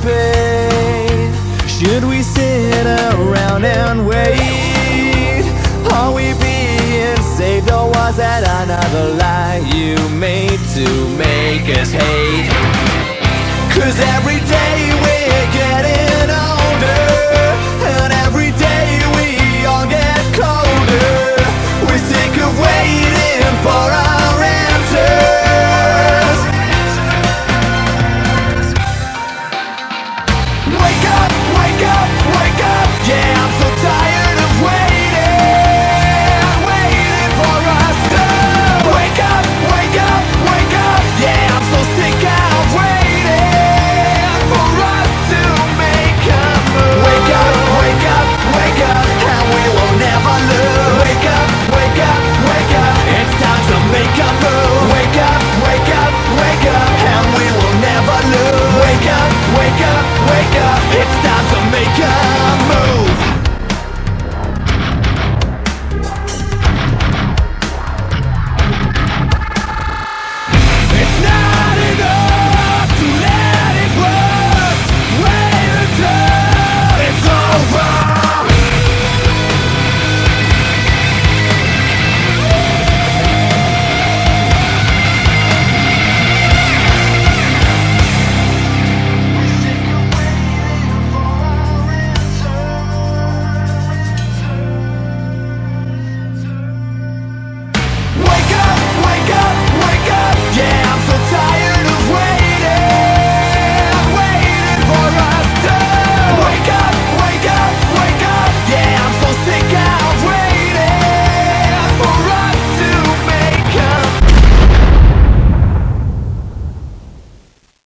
to? Should we sit around and wait? Are we being saved or was that another lie you made to make us hate? Cause every day